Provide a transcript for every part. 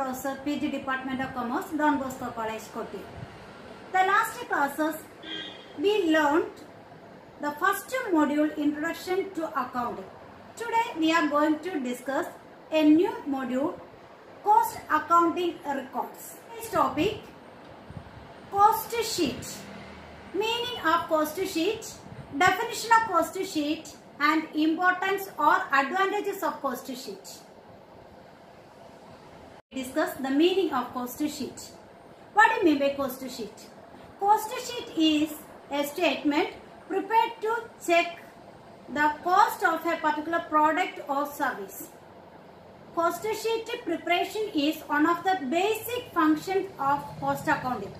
Professor, PG Department of Commerce, Don Bosco College, Kotti. The last classes we learned the first module Introduction to Accounting. Today we are going to discuss a new module Cost Accounting Records. This topic Cost Sheet. Meaning of cost sheet, definition of cost sheet and importance or advantages of cost sheet. Discuss the meaning of cost sheet. What do you mean by cost sheet? Cost sheet is a statement prepared to check the cost of a particular product or service. Cost sheet preparation is one of the basic functions of cost accounting.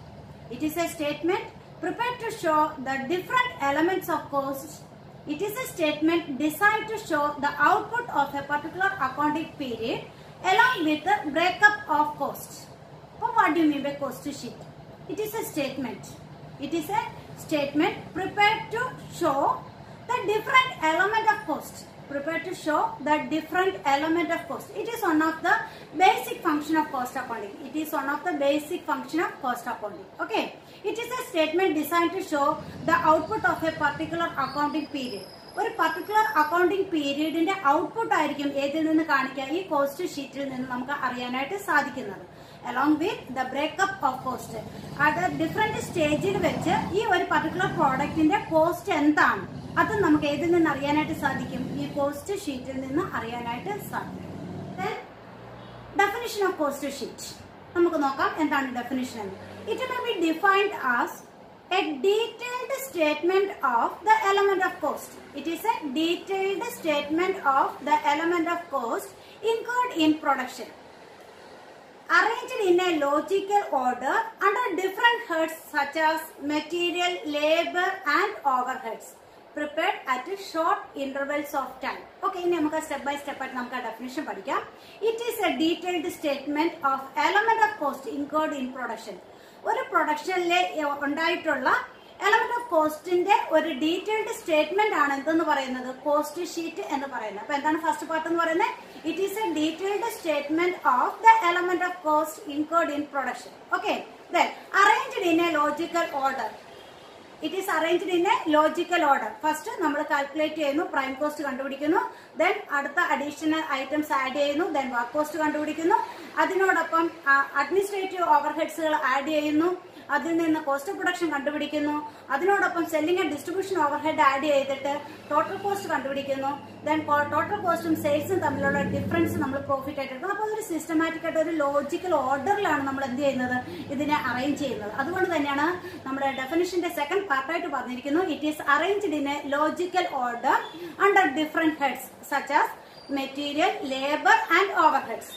It is a statement prepared to show the different elements of cost. It is a statement designed to show the output of a particular accounting period along with the breakup of costs. So what do you mean by cost sheet? It is a statement. It is a statement prepared to show the different element of cost. Prepared to show the different element of cost. It is one of the basic function of cost accounting. It is one of the basic function of cost accounting. Okay. It is a statement designed to show the output of a particular accounting period. ഒരു particular accounting പീരീഡിന്റെ output ആയിരിക്കും ഏതിൽ നിന്ന് കാണിക്കുക? ഈ cost ഷീറ്റിൽ നിന്ന് നമുക്ക് അറിയാനായിട്ട് സാധിക്കുന്നത്. Along with the breakup of cost അത് ഡിഫറെന്റ് സ്റ്റേജിൽ വെച്ച് ഈ ഒരു പർട്ടിക്കുലർ പ്രോഡക്റ്റിന്റെ കോസ്റ്റ് എന്താണ്? അത് നമുക്ക് ഏതിൽ നിന്ന് അറിയാനായിട്ട് സാധിക്കും? ഈ കോസ്റ്റ് ഷീറ്റിൽ നിന്ന് അറിയാനായിട്ട് സാധിക്കും. ഡെഫിനിഷൻ ഓഫ് കോസ്റ്റ് ഷീറ്റ് നമുക്ക് നോക്കാം എന്താണ് ഡെഫിനിഷൻ എന്ന്. It may be defined as a detailed statement of the element of cost. It is a detailed statement of the element of cost incurred in production. Arranged in a logical order under different heads such as material, labor and overheads. prepared at short intervals of time. Okay, ini നമുക്ക് step by step ആയിട്ട് നമുക്ക് definition പഠിക്കാം it is a detailed statement of element of cost incurred in production ഒരു പ്രൊഡക്ഷനിലെ ഉണ്ടായിട്ടുള്ള element of കോസ്റ്റിന്റെ ഒരു detailed statement ആണ് എന്തെന്ന് പറയുന്നത്? കോസ്റ്റ് ഷീറ്റ് എന്ന് പറയുന്നത്. അപ്പൊ എന്താണ് ഫസ്റ്റ് പാർട്ട് എന്ന് പറയുന്നത്? It is a detailed statement of the element of cost incurred in production okay arranged in a logical order it is arranged in a logical order first നമ്മൾ calculate ചെയ്യുന്നു prime cost കണ്ടുപിടിക്കുന്നു then അടുത്ത additional items add ചെയ്യുന്നു then work cost കണ്ടുപിടിക്കുന്നു. അതിനോടൊപ്പം administrative ഓവർഹെഡ്സുകൾ add ചെയ്യുന്നു. അതിൽ നിന്ന് കോസ്റ്റ് പ്രൊഡക്ഷൻ കണ്ടുപിടിക്കുന്നു. അതിനോടൊപ്പം selling and distribution overhead add ചെയ്തിട്ട് ടോട്ടൽ കോസ്റ്റ് കണ്ടുപിടിക്കുന്നു. ദെൻ ടോട്ടൽ കോസ്റ്റും സെയിൽസും തമ്മിലുള്ള ഡിഫറൻസ് നമ്മൾ പ്രോഫിറ്റ് ആയിട്ട് എടുക്കും അപ്പോൾ ഒരു സിസ്റ്റമാറ്റിക് ആയിട്ട് ഒരു ലോജിക്കൽ ഓർഡറിലാണ് നമ്മൾ എന്ത് ചെയ്യുന്നത്? ഇതിനെ അറേഞ്ച് ചെയ്യുന്നത്. അതുകൊണ്ട് തന്നെയാണ് നമ്മുടെ ഡെഫിനിഷന്റെ സെക്കൻഡ് പാർട്ടായിട്ട് പറഞ്ഞിരിക്കുന്നു. It is arranged in a logical order under different heads such as material labour and overheads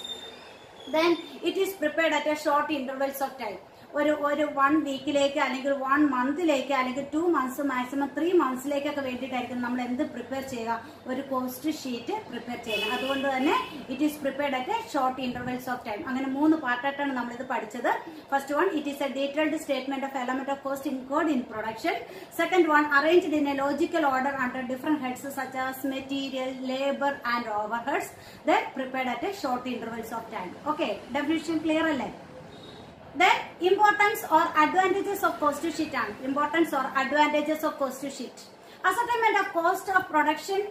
then it is prepared at a short intervals of time ഒരു ഒരു വൺ വീക്കിലേക്ക് അല്ലെങ്കിൽ വൺ മന്തിലേക്ക് അല്ലെങ്കിൽ ടു മന്ത്സ് മാക്സിമം ത്രീ മന്ത്സിലേക്കൊക്കെ വേണ്ടിയിട്ടായിരിക്കും നമ്മൾ എന്ത് പ്രിപ്പയർ ചെയ്യുക? ഒരു കോസ്റ്റ് ഷീറ്റ് പ്രിപ്പയർ ചെയ്യുന്നത് അതുകൊണ്ട് തന്നെ it is prepared at short intervals of time അങ്ങനെ മൂന്ന് പാർട്ടായിട്ടാണ് നമ്മൾ ഇത് പഠിച്ചത്. First one it is a detailed statement of element of cost incurred in production second one arranged in a logical order under different heads such as material labour and overheads then prepared at short intervals of time okay definition clear അല്ലേ? Then importance or advantages of cost sheet ആണ് importance or advantages of cost sheet. Ascertainment of cost of production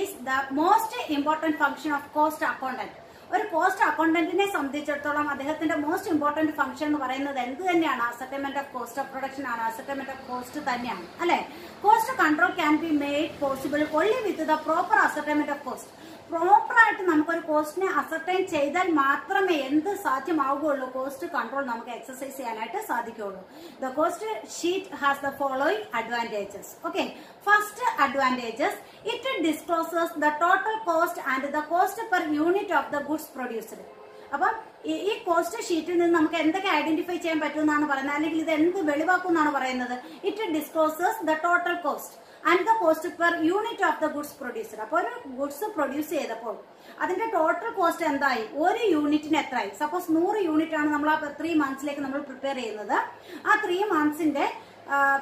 is the most important function of cost accountant ഒരു cost അക്കൗണ്ടന്റിനെ സംബന്ധിച്ചിടത്തോളം അദ്ദേഹത്തിന്റെ most important function എന്ന് പറയുന്നത് എന്ത് തന്നെയാണ് ascertainment of cost of production ആണ്. അസറ്റമെന്റ് ഓഫ് കോസ്റ്റ് തന്നെയാണ്. അല്ലെ? Cost control can be made possible only with the proper ascertainment of cost proper ആയിട്ട് നമുക്കൊരു കോസ്റ്റിനെ അസർട്ടൈൻ ചെയ്താൽ മാത്രമേ എന്ത് സാധ്യമാവുകയുള്ളൂ? കോസ്റ്റ് കൺട്രോൾ നമുക്ക് എക്സസൈസ് ചെയ്യാനായിട്ട് സാധിക്കുകയുള്ളൂ. The cost sheet has the following advantages okay first advantages it discloses the total cost and the cost per unit of the goods produced അപ്പം ഈ കോസ്റ്റ് ഷീറ്റിൽ നിന്ന് നമുക്ക് എന്തൊക്കെ ഐഡന്റിഫൈ ചെയ്യാൻ പറ്റുമെന്നാണ് പറയുന്നത്? അല്ലെങ്കിൽ ഇത് എന്ത് വെളിവാക്കും എന്നാണ് പറയുന്നത്? It discloses the total cost and the cost per unit of the goods produced അപ്പോൾ ഒരു ഗുഡ്സ് പ്രൊഡ്യൂസ് ചെയ്തപ്പോൾ അതിന്റെ ടോട്ടൽ കോസ്റ്റ് എന്തായി? ഒരു യൂണിറ്റിന് എത്രയായി? സപ്പോസ് നൂറ് യൂണിറ്റ് ആണ് നമ്മൾ ആ ത്രീ മന്ത്സിലേക്ക് നമ്മൾ പ്രിപ്പയർ ചെയ്യുന്നത്. ആ ത്രീ മന്ത്സിന്റെ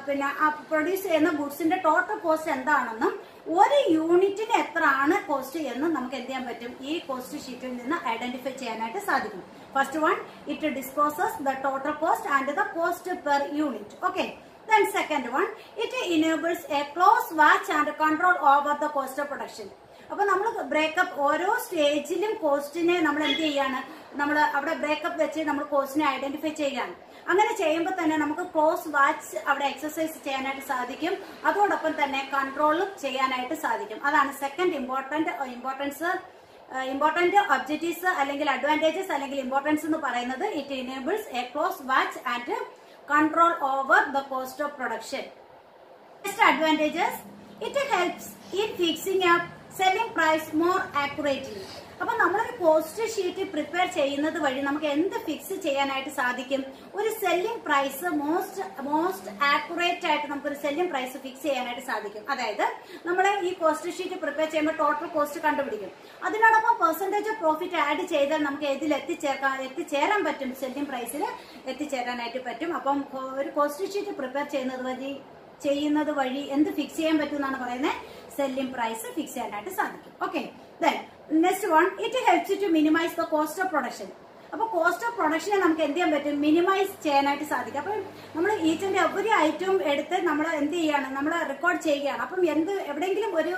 പിന്നെ പ്രൊഡ്യൂസ് ചെയ്യുന്ന ഗുഡ്സിന്റെ ടോട്ടൽ കോസ്റ്റ് എന്താണെന്നും ഒരു യൂണിറ്റിന് എത്ര ആണ് കോസ്റ്റ് എന്നും നമുക്ക് എന്ത് ചെയ്യാൻ പറ്റും? ഈ കോസ്റ്റ് ഷീറ്റിൽ നിന്ന് ഐഡന്റിഫൈ ചെയ്യാനായിട്ട് സാധിക്കും. First one it disposes the total cost and the cost per unit okay then second one it enables a close watch and control over the cost of production അപ്പൊ നമ്മൾ ബ്രേക്കപ്പ് ഓരോ സ്റ്റേജിലും കോസ്റ്റിനെ നമ്മൾ എന്ത് ചെയ്യാണ്? നമ്മൾ അവിടെ ബ്രേക്കപ്പ് വെച്ച് നമ്മൾ കോസ്റ്റിനെ ഐഡന്റിഫൈ ചെയ്യുകയാണ് അങ്ങനെ ചെയ്യുമ്പോൾ തന്നെ നമുക്ക് ക്ലോസ് വാച്ച് അവിടെ എക്സസൈസ് ചെയ്യാനായിട്ട് സാധിക്കും. അതോടൊപ്പം തന്നെ കൺട്രോളും ചെയ്യാനായിട്ട് സാധിക്കും. അതാണ് second important importance important objectives അല്ലെങ്കിൽ അഡ്വാന്റേജസ് അല്ലെങ്കിൽ ഇമ്പോർട്ടൻസ് എന്ന് പറയുന്നത്. It enables a close watch and control over the cost of production next advantages it helps in fixing up selling price more accurately അപ്പൊ നമ്മളൊരു കോസ്റ്റ് ഷീറ്റ് പ്രിപ്പയർ ചെയ്യുന്നത് വഴി നമുക്ക് എന്ത് ഫിക്സ് ചെയ്യാനായിട്ട് സാധിക്കും? ഒരു selling price most most accurate ആയിട്ട് നമുക്കൊരു സെല്ലിംഗ് പ്രൈസ് ഫിക്സ് ചെയ്യാനായിട്ട് സാധിക്കും. അതായത് നമ്മൾ ഈ കോസ്റ്റ് ഷീറ്റ് പ്രിപ്പയർ ചെയ്യുമ്പോൾ ടോട്ടൽ കോസ്റ്റ് കണ്ടുപിടിക്കും. അതിനോടൊപ്പം പെർസെന്റേജ് പ്രോഫിറ്റ് ആഡ് ചെയ്താൽ നമുക്ക് ഇതിൽ എത്തിച്ചേർക്കാൻ എത്തിച്ചേരാൻ പറ്റും? സെല്ലിംഗ് പ്രൈസിൽ എത്തിച്ചേരാനായിട്ട് പറ്റും. അപ്പം ഒരു കോസ്റ്റ് ഷീറ്റ് പ്രിപ്പയർ ചെയ്യുന്നത് വഴി ചെയ്യുന്നത് വഴി എന്ത് ഫിക്സ് ചെയ്യാൻ പറ്റും എന്നാണ് പറയുന്നത്? സെല്ലിംഗ് പ്രൈസ് ഫിക്സ് ചെയ്യാനായിട്ട് സാധിക്കും. Okay then next one it helps to minimize the cost of production അപ്പൊ കോസ്റ്റ് ഓഫ് പ്രൊഡക്ഷനെ നമുക്ക് എന്ത് ചെയ്യാൻ പറ്റും? മിനിമൈസ് ചെയ്യാനായിട്ട് സാധിക്കും. അപ്പം നമ്മൾ ഈച്ച് ആൻഡ് എവറി ഐറ്റം എടുത്ത് നമ്മൾ എന്ത് ചെയ്യാണ്? നമ്മൾ റെക്കോർഡ് ചെയ്യുകയാണ്. അപ്പം എന്ത് എവിടെയെങ്കിലും ഒരു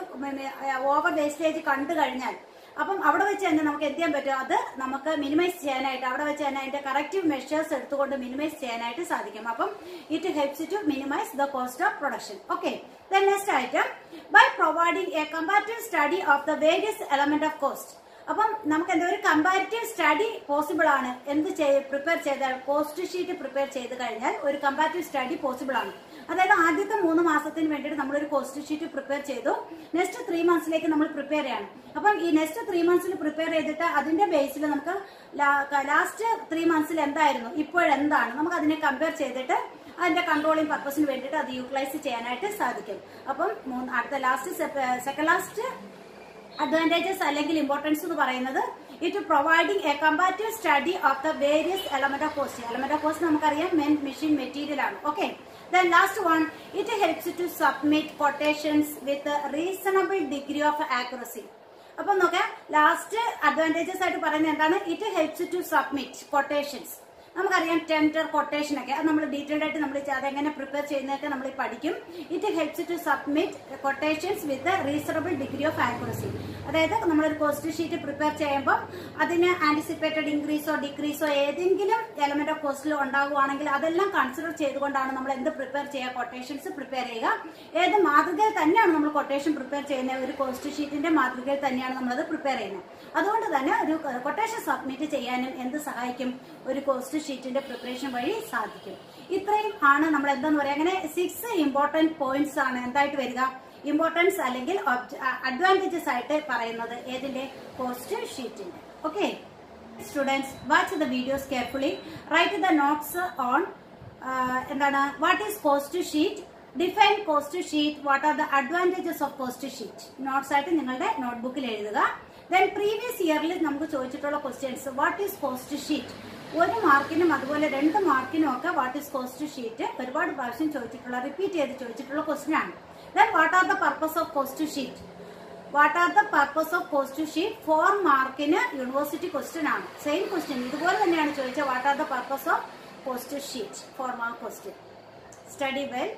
ഓവർ വേസ്റ്റേജ് കണ്ടു കഴിഞ്ഞാൽ അപ്പം അവിടെ വെച്ച് തന്നെ നമുക്ക് എന്ത് ചെയ്യാൻ പറ്റും? അത് നമുക്ക് മിനിമൈസ് ചെയ്യാനായിട്ട് അവിടെ വെച്ച് തന്നെ അതിന്റെ കറക്റ്റീവ് മെഷേഴ്സ് എടുത്തുകൊണ്ട് മിനിമൈസ് ചെയ്യാനായിട്ട് സാധിക്കും. അപ്പം it helps to minimize the cost of production okay then next item by providing a comparative study of the various element of cost അപ്പം നമുക്ക് എന്താ ഒരു കമ്പാരിറ്റീവ് സ്റ്റഡി പോസിബിൾ ആണ്. എന്ത് പ്രിപ്പയർ ചെയ്താൽ കോസ്റ്റ് ഷീറ്റ് പ്രിപ്പയർ ചെയ്ത് കഴിഞ്ഞാൽ ഒരു കമ്പാരിറ്റീവ് സ്റ്റഡി പോസിബിൾ ആണ്. അതായത് ആദ്യത്തെ മൂന്ന് മാസത്തിന് വേണ്ടിയിട്ട് നമ്മളൊരു കോസ്റ്റ് ഷീറ്റ് പ്രിപ്പയർ ചെയ്തു. നെക്സ്റ്റ് ത്രീ മന്ത്സിലേക്ക് നമ്മൾ പ്രിപ്പയർ ചെയ്യണം. അപ്പം ഈ നെക്സ്റ്റ് ത്രീ മന്ത്സിൽ പ്രിപ്പയർ ചെയ്തിട്ട് അതിന്റെ ബേസിൽ നമുക്ക് ലാസ്റ്റ് ത്രീ മന്ത്സിൽ എന്തായിരുന്നു ഇപ്പോഴെന്താണ് നമുക്ക് അതിനെ കമ്പയർ ചെയ്തിട്ട് അതിന്റെ കൺട്രോളിങ് പർപ്പസിന് വേണ്ടിയിട്ട് അത് യൂട്ടിലൈസ് ചെയ്യാനായിട്ട് സാധിക്കും. അപ്പം അടുത്ത ലാസ്റ്റ് സെക്കൻഡ് ലാസ്റ്റ് അഡ്വാന്റേജസ് അല്ലെങ്കിൽ ഇമ്പോർട്ടൻസ് എന്ന് പറയുന്നത് it providing a comparative study of the various element of cost element of cost നമുക്കറിയാം. മെൻ മെഷീൻ മെറ്റീരിയൽ ആണ്. Okay then last one it helps to submit quotations with reasonable degree of accuracy അപ്പം നോക്കാം. Last advantages ആയിട്ട് പറയുന്നത് എന്താണ്? It helps to submit quotations നമുക്കറിയാം tender quotation ഒക്കെ. അത് നമ്മൾ ഡീറ്റെയിൽഡ് ആയിട്ട് നമ്മൾ അതെങ്ങനെ പ്രിപ്പയർ ചെയ്യുന്നതൊക്കെ നമ്മൾ പഠിക്കും. It helps to submit quotations with reasonable degree of accuracy അതായത് നമ്മളൊരു കോസ്റ്റ് ഷീറ്റ് പ്രിപ്പയർ ചെയ്യുമ്പോൾ അതിന് ആന്റിസിപ്പേറ്റഡ് ഇൻക്രീസോ ഡിക്രീസോ ഏതെങ്കിലും എലമെന്റ് ഓഫ് കോസ്റ്റിൽ ഉണ്ടാകുവാണെങ്കിൽ അതെല്ലാം കൺസിഡർ ചെയ്തുകൊണ്ടാണ് നമ്മൾ എന്ത് പ്രിപ്പയർ ചെയ്യുക കൊട്ടേഷൻസ് പ്രിപ്പയർ ചെയ്യുക. ഏത് മാതൃകയിൽ തന്നെയാണ് നമ്മൾ കൊട്ടേഷൻ പ്രിപ്പയർ ചെയ്യുന്നത്? ഒരു കോസ്റ്റ് ഷീറ്റിന്റെ മാതൃകയിൽ തന്നെയാണ് നമ്മളത് പ്രിപ്പയർ ചെയ്യുന്നത്. അതുകൊണ്ട് തന്നെ ഒരു കൊട്ടേഷൻ സബ്മിറ്റ് ചെയ്യാനും എന്ത് സഹായിക്കും? ഒരു കോസ്റ്റ് ഷീറ്റിന്റെ പ്രിപ്പറേഷൻ വഴി സാധിക്കും. ഇത്രയും ആണ് നമ്മൾ എന്താന്ന് പറയാ അങ്ങനെ സിക്സ് ഇമ്പോർട്ടന്റ് പോയിന്റ്സ് ആണ് എന്തായിട്ട് വരിക? ഇമ്പോർട്ടൻസ് അല്ലെങ്കിൽ അഡ്വാന്റേജസ് ആയിട്ട് പറയുന്നത് ഏതിന്റെ? പോസ്റ്റ് ഷീറ്റിന്റെ okay students watch the videos carefully write the notes on എന്താണ്? What is cost sheet define cost sheet what are the advantages of cost sheet notes ആയിട്ട് നിങ്ങളുടെ നോട്ട്ബുക്കിൽ എഴുതുക. ദെൻ പ്രീവിയസ് ഇയറിൽ നമുക്ക് ചോദിച്ചിട്ടുള്ള questions what is cost sheet ഒരു മാർക്കിനും അതുപോലെ രണ്ട് മാർക്കിനും ഒക്കെ വാട്ട് ഇസ് കോസ്റ്റ് ഷീറ്റ് ഒരുപാട് പ്രാവശ്യം ചോദിച്ചിട്ടുള്ള റിപ്പീറ്റ് ചെയ്ത് ചോദിച്ചിട്ടുള്ള ക്വസ്റ്റ്യൻ ആണ്. Then what are the purpose of cost sheet what are the purpose of cost sheet four മാർക്കിന് യൂണിവേഴ്സിറ്റി ക്വസ്റ്റ്യൻ ആണ്. സെയിം ക്വസ്റ്റ്യൻ ഇതുപോലെ തന്നെയാണ് ചോദിച്ചത്. What are the purpose of cost sheet four mark question study well